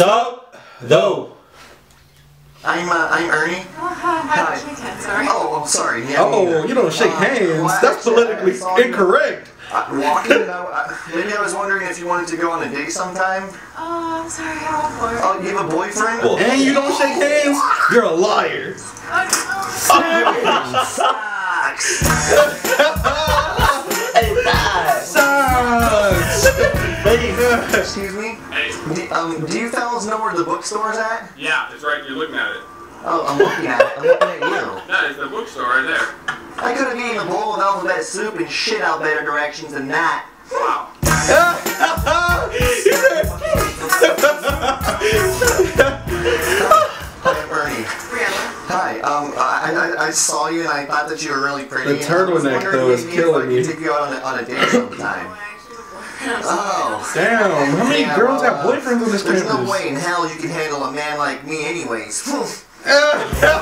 Sup, though. I'm uh, I'm Ernie. Oh, hi, Hi. hi. Sorry. Oh, I'm sorry. Yeah, Oh, you don't shake uh, hands. well, That's actually, I politically saw you, incorrect. Uh, walking, and I, uh, maybe I was wondering if you wanted to go on a date sometime. Oh, I'm sorry. I have a boyfriend. Oh, you have a boyfriend? Well, And you don't shake hands? You're a liar. Oh, Sucks. Sucks. Excuse me. Do, um, do you fellas know where the bookstore's at? Yeah, it's right. You're looking at it. Oh, I'm looking at it. I'm looking at you. That is the bookstore right there. I could have eaten a bowl of alphabet soup and shit out better directions than that. Wow. Hi, I'm Ernie. Hi. Um, I, I, I saw you and I thought that you were really pretty. The and I was turtleneck, though, is killing if I me. could take you out on a, on a date sometime. Oh, I actually have a boyfriend. Damn, how many Yeah, girls well, have boyfriends on this There's campus? no way in hell you can handle a man like me anyways.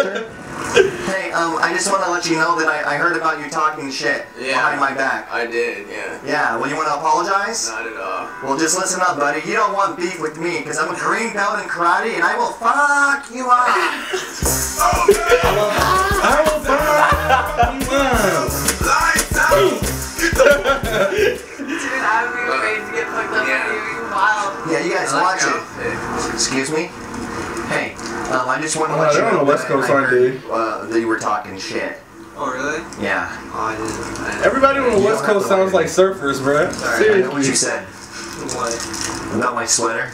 hey, um, I just want to let you know that I, I heard about you talking shit Yeah. behind my back. I did, yeah. Yeah, well, you want to apologize? Not at all. Well, just listen up, buddy. You don't want beef with me, because I'm a green belt in karate, and I will fuck you up. I Excuse me? Hey, um, I just want to Oh, let you they're on know the West I- Coast, I aren't heard, uh, that you were talking shit. Oh, really? Yeah. Oh, I didn't. I didn't. Everybody on the You West Coast sounds like surfers, bruh. Sorry, I know what you Seriously. said What? about my sweater.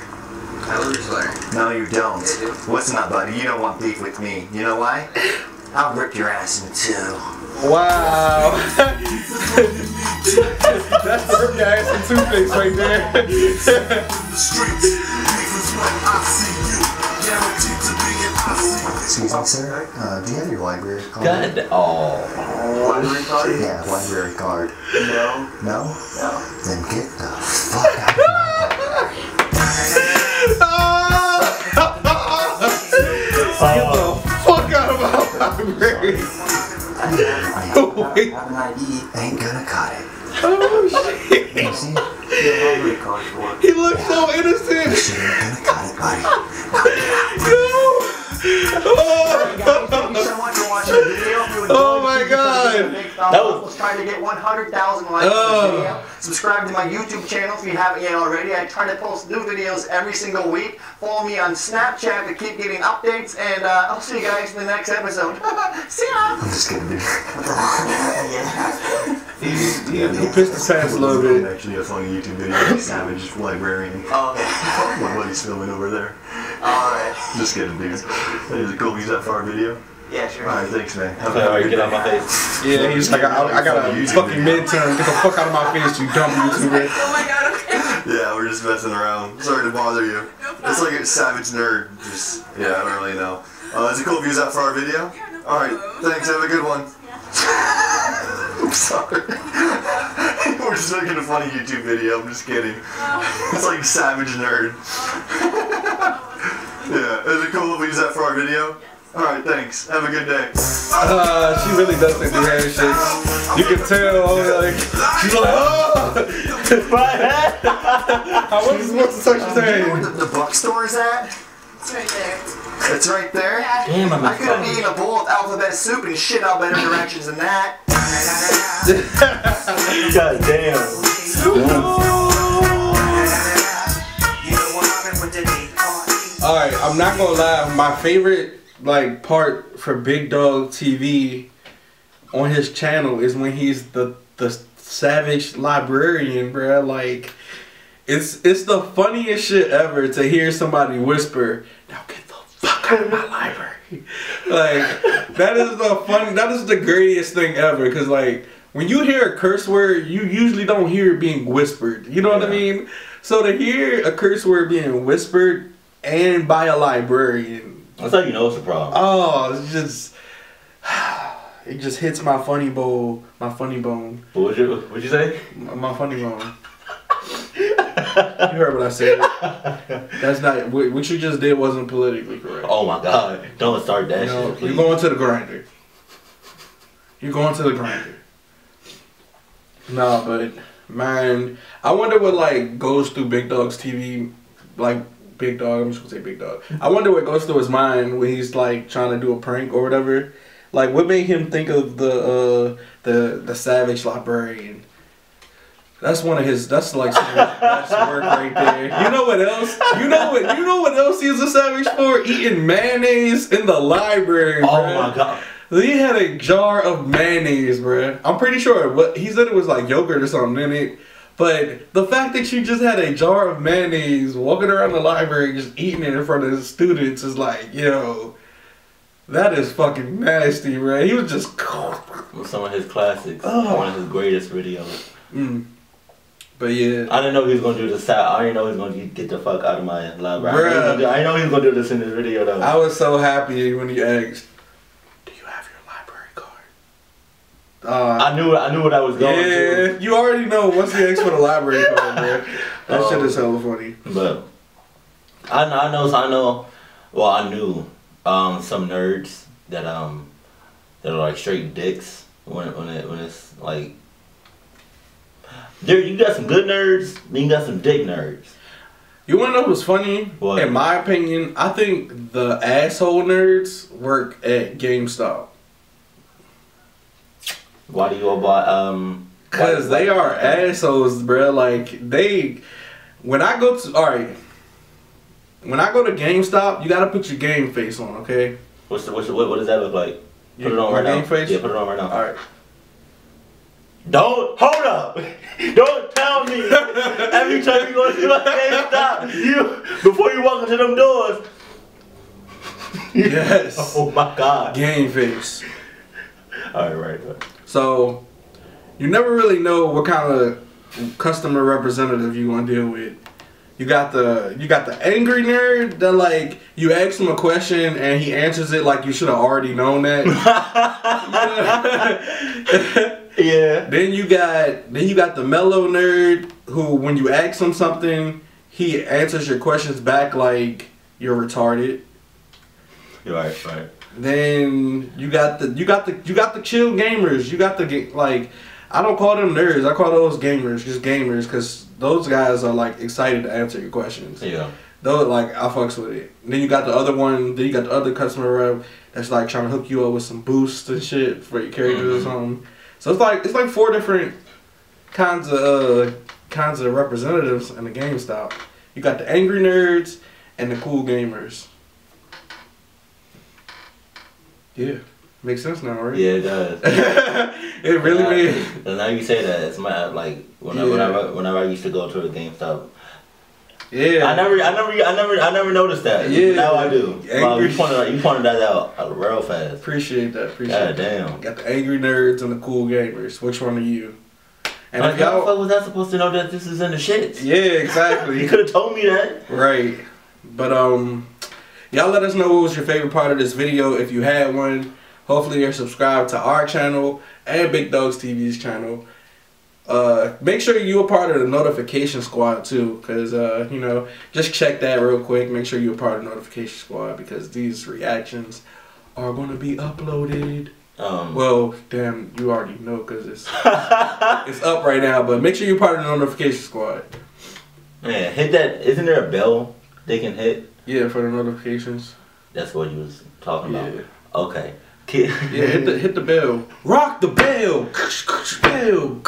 I love your sweater. No, you don't. Yeah, I do. What's not, buddy? You don't want beef with me. You know why? I'll rip your ass in two. Wow. That's the rip your ass and two-face right there. Excuse me, sir. Uh, do you have your library card? God, oh. Library card? Yeah, library card. No. No? No. Then get the fuck out of Get the fuck out of my library. Wait. Have an ID. Ain't gonna cut it. Oh shit. You see? Your library card for it. He looks so innocent. She ain't gonna cut it, buddy. No. Oh. Give it a big thumbs That up. was- Let's to get 100,000 likes Oh. on this video. Subscribe to my YouTube channel if you haven't yet already. I try to post new videos every single week. Follow me on Snapchat to keep getting updates, and uh, I'll see you guys in the next episode. see ya! I'm just kidding, dude. He pissed his pants a little bit. Actually, a funny YouTube video of Savage Librarian. Oh, okay. My buddy's filming over there. Alright. Just kidding, dude. Is it cool to use that for our video? Yeah, sure. Alright, thanks, man. Have Alright, get out my face. Yeah, he's like, I, I got a fucking midterm. Get the fuck out of my face, you dumb YouTuber. Oh my god, okay. Yeah, we're just messing around. Sorry to bother you. No It's like a savage nerd. Just, yeah, I don't really know. Uh, is it cool if you use that for our video? Yeah, no Alright, thanks. Have a good one. I'm sorry. we're just making a funny YouTube video. I'm just kidding. It's like savage nerd. yeah, is it cool if we use that for our video? Alright, thanks. Have a good day. Uh, she really doesn't do handshakes. You can tell, like, she's like, oh! What's, what's the such You know where the, the bookstore is at? It's right there. It's right there. Yeah. Damn, I'm I could have not eaten a bowl of alphabet soup and shit out better directions than that. God damn. Alright, I'm not gonna lie, my favorite, like, part for Big Daws TV on his channel is when he's the, the savage librarian, bro. Like, it's, it's the funniest shit ever to hear somebody whisper, now get the fuck out of my library. Like, that is the fun, that is the greatest thing ever, cause like, when you hear a curse word, you usually don't hear it being whispered. You know what I mean? So to hear a curse word being whispered and by a librarian, That's how you know it's a problem. oh, it's just it just hits my funny bone, my funny bone, What would you, what'd you say? my my funny bone. you heard what I said. That's not what you just did wasn't politically correct. Oh my god. Don't start that You know, shit, you're going to the grinder. You're going to the grinder. No, but Man, I wonder what like goes through Big Daws TV, like Big Dog. I'm just gonna say Big Dog. I wonder what goes through his mind when he's like trying to do a prank or whatever. Like, what made him think of the uh, the the Savage Librarian? That's one of his. That's like some of his best work right there. You know what else? You know what? You know what else he's a savage for? Eating mayonnaise in the library. Oh bruh. my god. He had a jar of mayonnaise, bruh. I'm pretty sure what he said it was like yogurt or something in it. But the fact that you just had a jar of mayonnaise walking around the library just eating it in front of the students is like, yo, that is fucking nasty, bruh. He was just with Some of his classics. Oh. One of his greatest videos. mm. But yeah. I didn't know he was gonna do the side. I didn't know he was gonna get the fuck out of my library. I know he was Bruh. I didn't know he was gonna do this in this video though. I was so happy when he asked, "Do you have your library card?" Uh, I knew I knew what I was going to. yeah, you already know once he asked for the library man. That Oh. shit is hella funny. But I know, I know, I know. Well, I knew um, some nerds that um that are like straight dicks when when it when it's like. There, you got some good nerds, then you got some dick nerds. You wanna know what's funny? What? In my opinion, I think the asshole nerds work at GameStop Why do you all buy um? why- because they why- are assholes, bruh. Like they, when I go to, all right, when I go to GameStop, you gotta put your game face on, okay? What's the, what's the, what, what does that look like? Put it on right now. face? Yeah, put it on right now. All right. Don't hold up. Don't tell me every time you go to GameStop, you before you walk into them doors. Yes. Oh my God. Game face. All right, right, right. So you never really know what kind of customer representative you gonna deal with. You got the you got the angry nerd that like you ask him a question and he answers it like you should have already known that. Yeah. then you got then you got the mellow nerd who when you ask him something he answers your questions back like you're retarded. You're right, right. Then you got the you got the you got the chill gamers. You got the like I don't call them nerds. I call those gamers just gamers because those guys are like excited to answer your questions. Yeah. Though like I fucks with it. Then you got the other one. Then you got the other customer rep that's like trying to hook you up with some boosts and shit for your characters or Mhm. something. So it's like it's like four different kinds of uh, kinds of representatives in the GameStop. You got the angry nerds and the cool gamers. Yeah, makes sense now, right? Yeah, it does. it really now, made. and now you say that, it's my like whenever Yeah. whenever, whenever I used to go to the GameStop. Yeah. I never, I never, I never, I never noticed that. Yeah. Now I do. Wow, you pointed, you pointed that out uh, real fast. Appreciate that. Appreciate God that. damn. Got the angry nerds and the cool gamers. Which one are you? And Like, if how the y'all, fuck was I supposed to know that this is in the shits? yeah, exactly. You could have told me that. right. But um, y'all let us know what was your favorite part of this video if you had one. Hopefully you're subscribed to our channel and Big Daws TV's channel. Uh, make sure you're a part of the notification squad too, cause uh, you know, just check that real quick. Make sure you're a part of the notification squad because these reactions are gonna be uploaded. Um, Well, damn, you already know because it's it's up right now. But make sure you're part of the notification squad. man, hit that. Isn't there a bell they can hit? Yeah, for the notifications. That's what you was talking Yeah, about. Okay. Yeah. Hit the hit the bell. Rock the bell. Bell.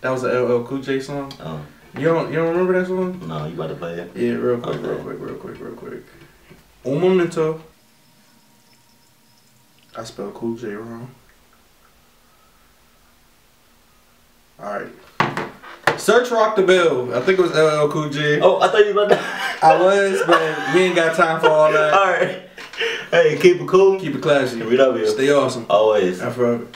That was the LL Cool J song. um, You don't you don't remember that song? no, you about to play it? Yeah, real quick, real quick, real quick, real quick. Un momento. I spelled Cool J wrong. Alright. Search Rock the Bell. I think it was LL Cool J. Oh, I thought you were about to. I was, but we ain't got time for all that. All right. Hey, keep it cool. Keep it classy. We love you. Stay awesome. Always. And forever.